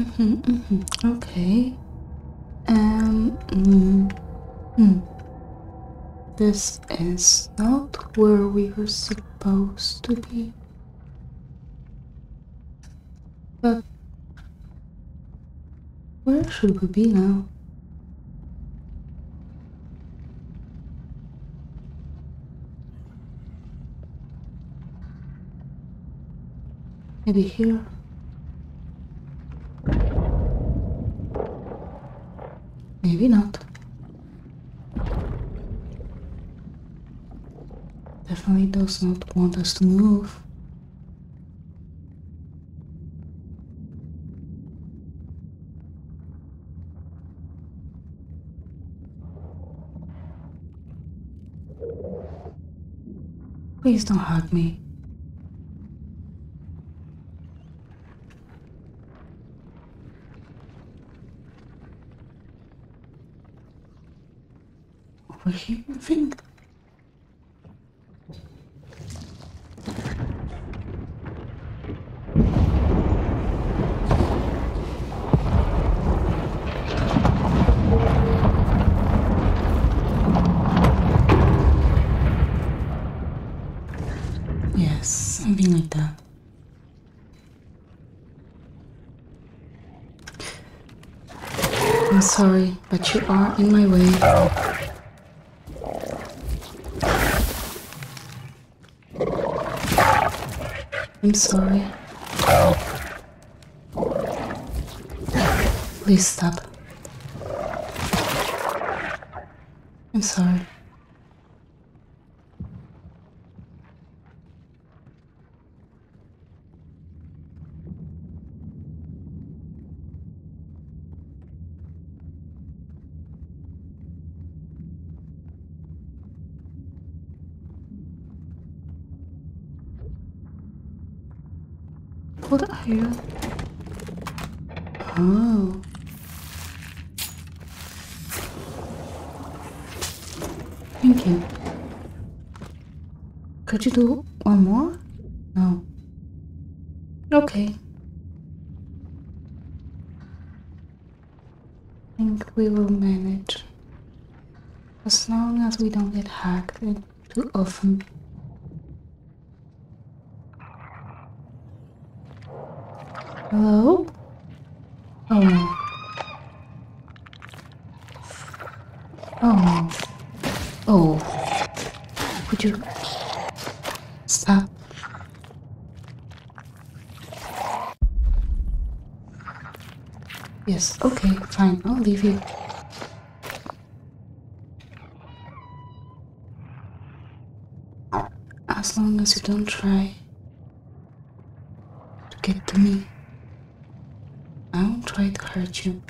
Mm-hmm, mm-hmm. Okay. Um. Mm, hmm. This is not where we were supposed to be. But where should we be now? Maybe here. Maybe not. Definitely does not want us to move. Please don't hurt me. Here, I think. Yes, something like that. I'm sorry, but you are in my way. I'm sorry. Please stop. I'm sorry. What are you? Oh. Thank you. Could you do one more? No. Okay. I think we will manage. As long as we don't get hacked too often. Hello? Oh. Oh. Oh. Would you stop? Yes, okay, fine, I'll leave you. As long as you don't try to get to me. I won't try to hurt you.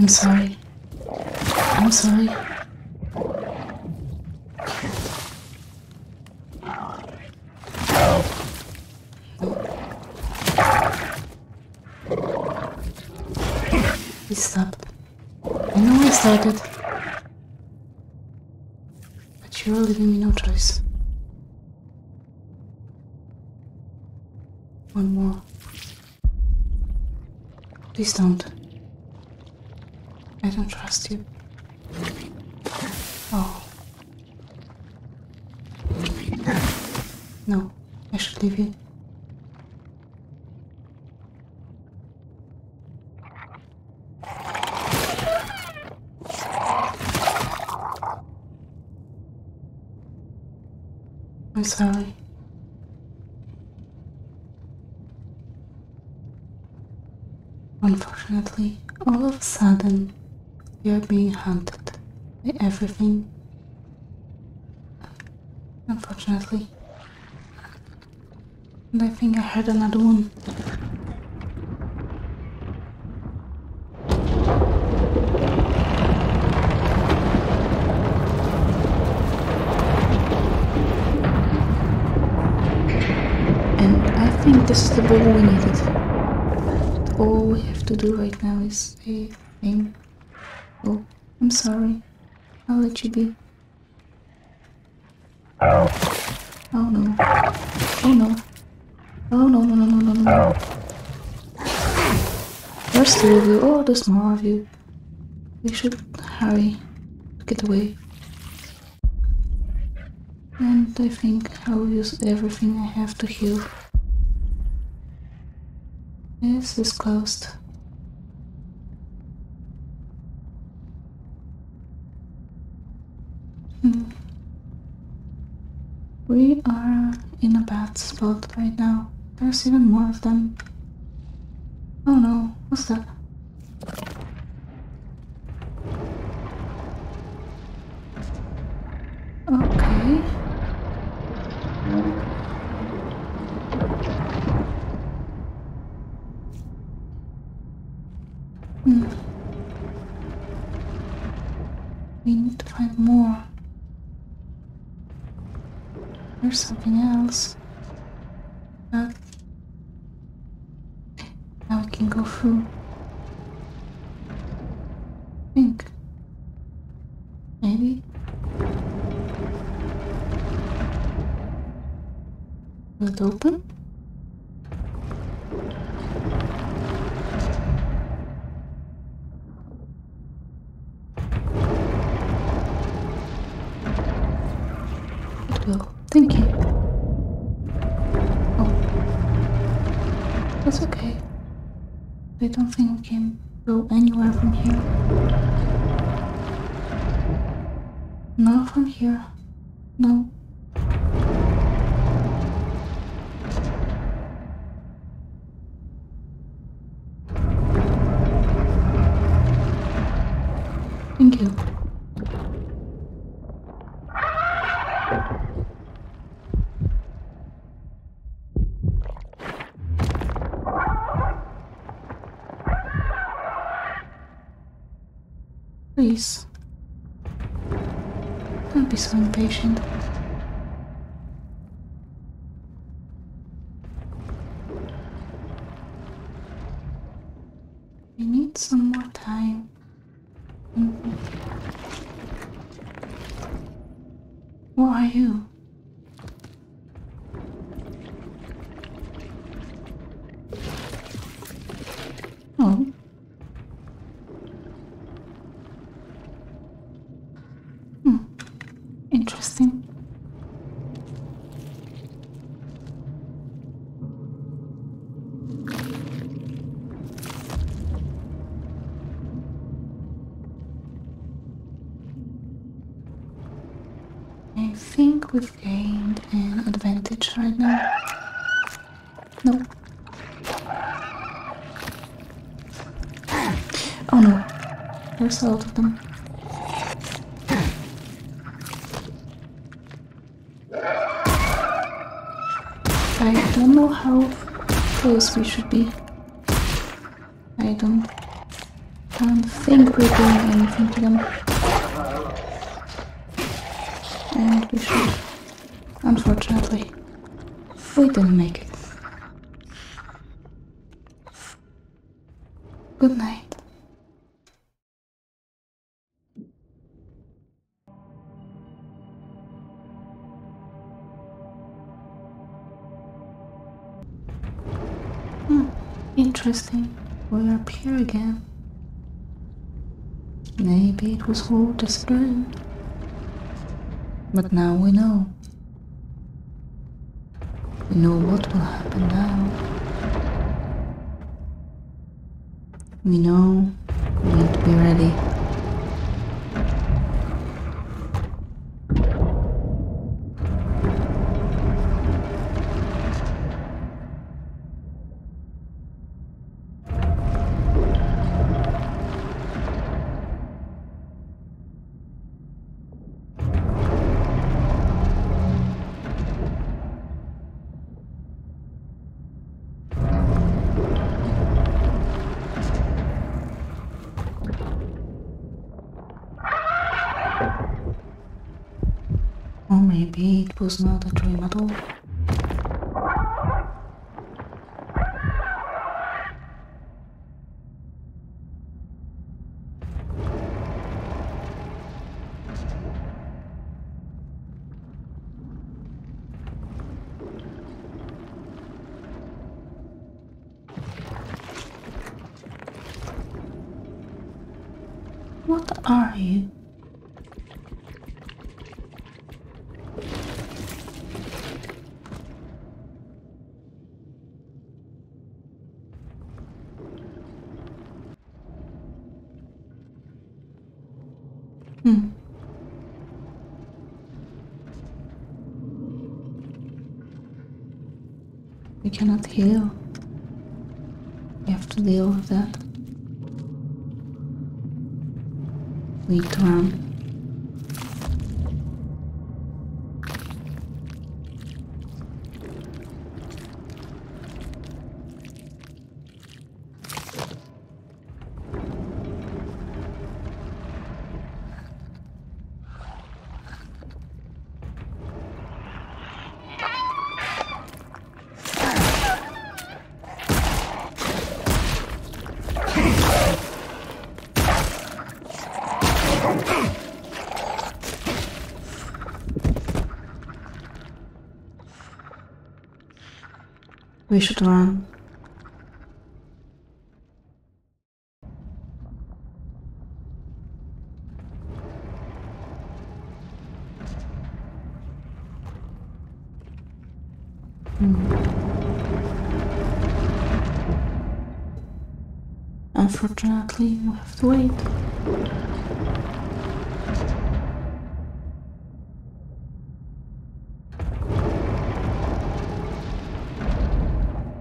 I'm sorry. I'm sorry. Please stop. I know I started. But you're leaving me no choice. One more. Please don't. I don't trust you. Oh. No, I should leave you. I'm sorry. Unfortunately, all of a sudden, are being hunted by everything. Unfortunately. And I think I heard another one. And I think this is the ball we needed. All we have to do right now is aim. Oh, I'm sorry. I'll let you be. Oh no. Oh no. Oh no no no no no no. There's two of you. Oh, there's more of you. We should hurry. Get away. And I think I'll use everything I have to heal. This is closed. Hmm. We are a spot right now. There's even more of them. Oh no, what's that? Okay. Hmm. We need to find more. There's something else. But now we can go through. Think. Maybe. It open? It will. Thank you. Oh. That's okay. I don't think we can go anywhere from here. Not from here. No. Thank you. Please. Don't be so impatient. We need some more time. Mhm. What are you? Oh. Hmm. Interesting. I think we've gained an advantage right now. No. Oh no. There's a lot of them. I don't know how close we should be. I don't, don't think we're doing anything to them. And we should. Unfortunately, we didn't make it. Good night. Hmm, interesting. We're up here again. Maybe it was all just dream. But now we know. We know what will happen now. We know we need to be ready. Maybe it was not a dream at all. What are you? Hmm. We cannot heal. We have to deal with that. We need We should run. Unfortunately, we have to wait.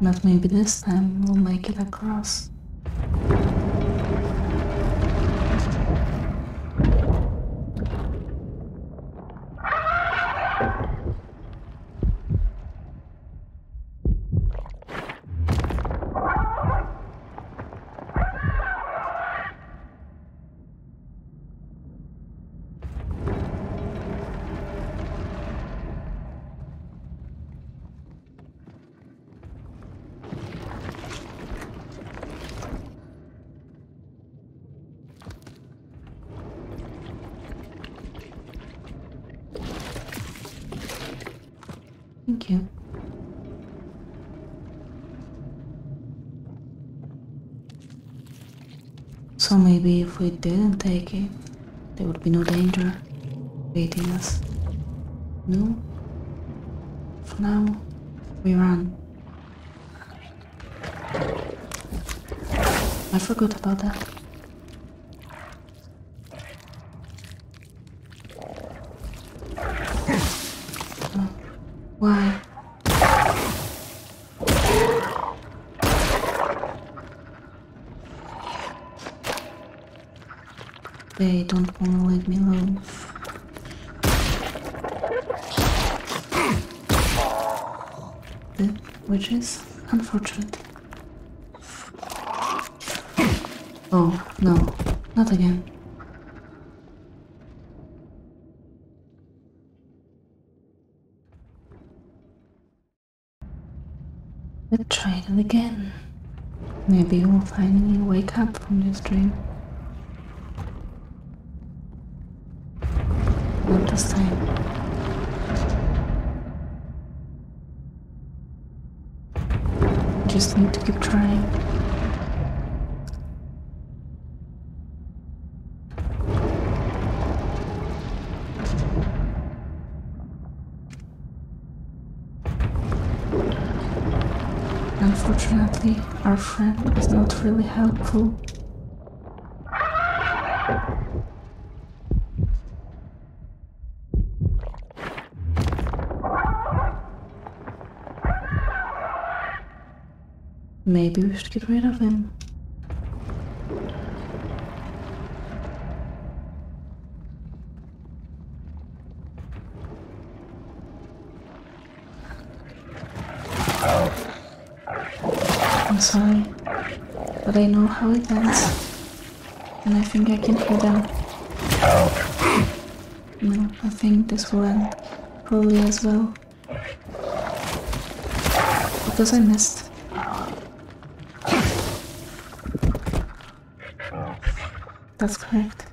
But maybe this time we'll make it across. Thank you. So maybe if we didn't take it, there would be no danger waiting us. No? For now, we run. I forgot about that. Oh, Why? They don't want to let me alone. Which is unfortunate. Oh, no, not again. Let's try it again. Maybe we'll finally wake up from this dream. Not this time. Just need to keep trying. Unfortunately, our friend is not really helpful. Maybe we should get rid of him. I'm sorry, but I know how it ends. And I think I can hear them. No, I think this will end as well. Because I missed. That's correct.